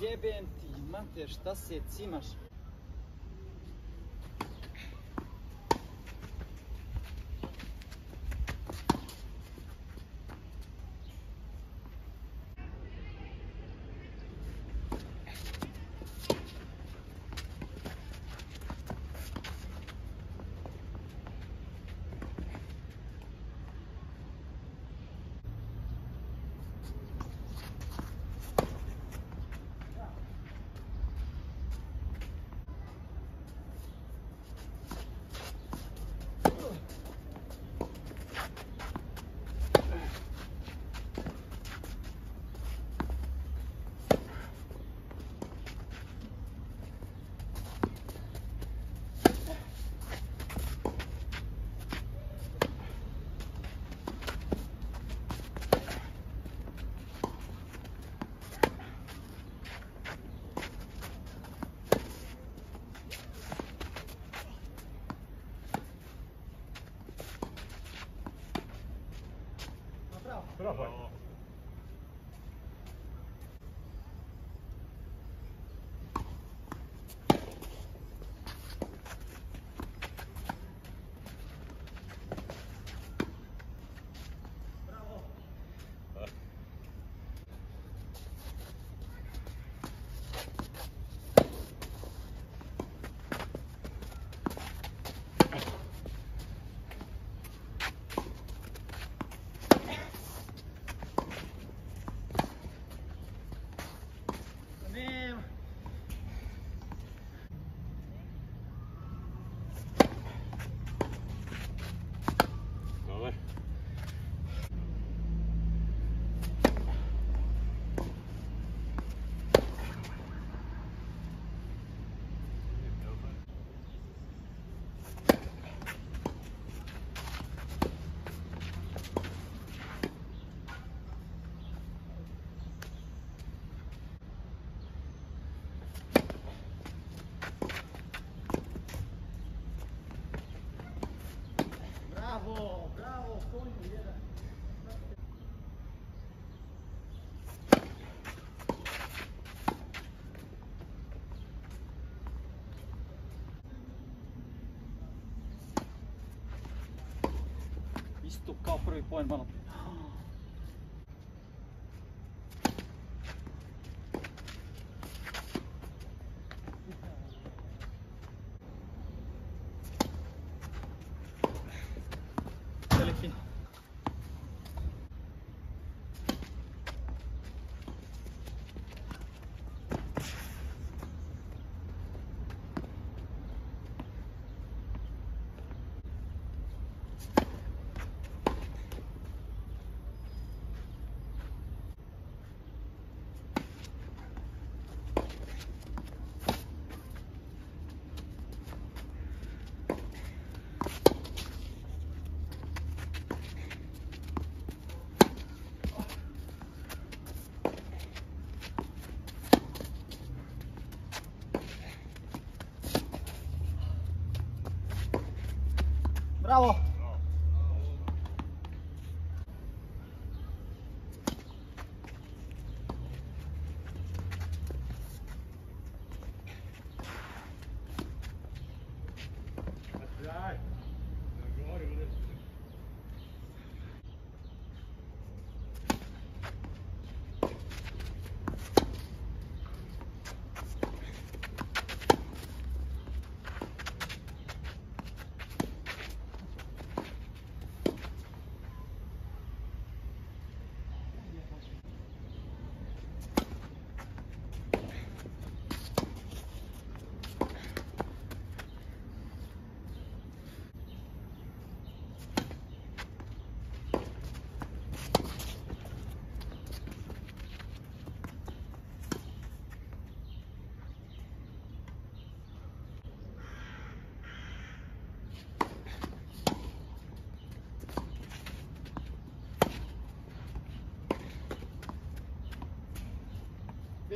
jebem ti, mater, šta se cimaš? tu, calma para o mano.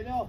Bilal.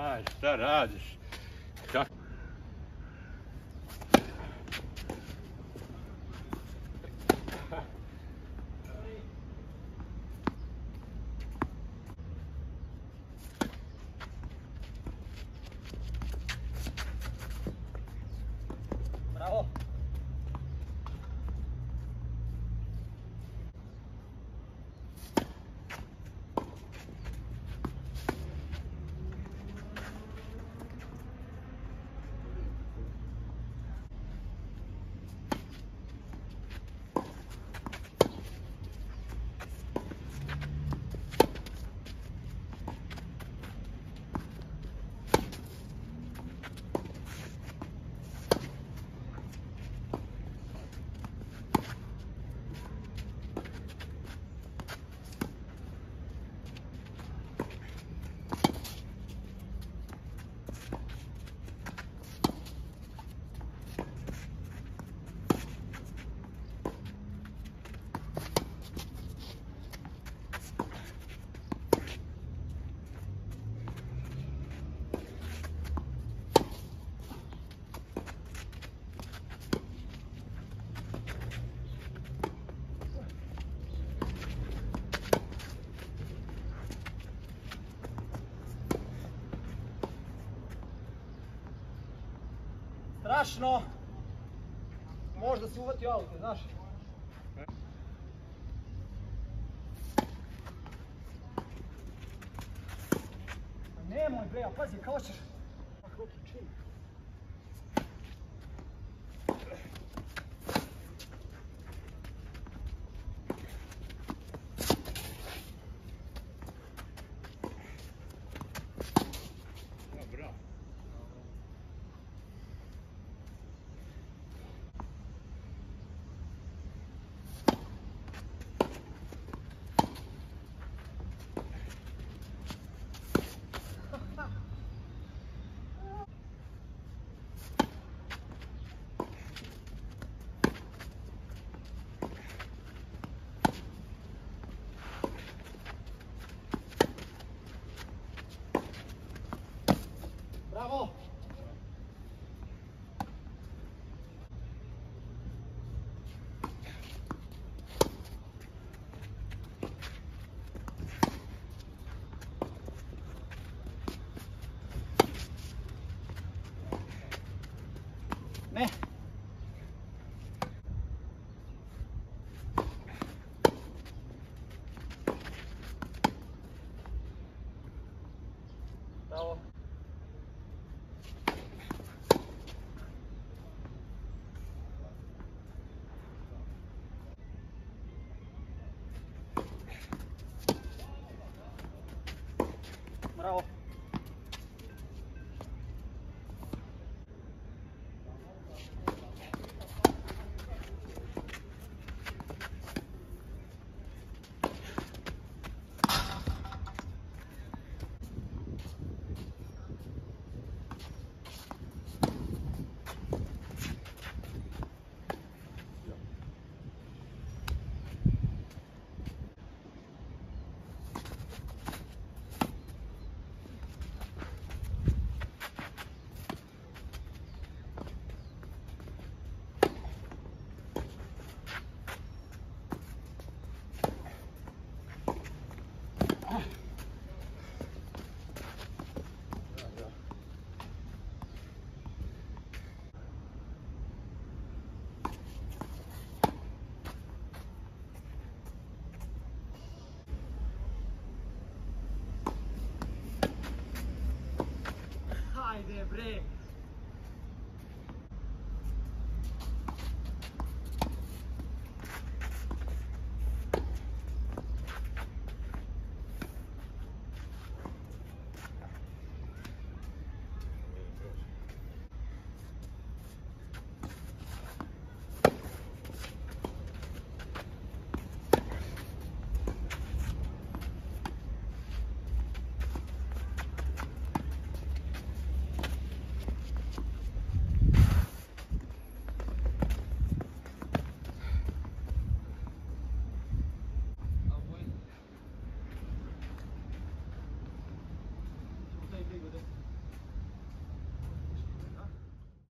Ah, tarados. Já... Bravo. konačno možda si uvati auto, znaš?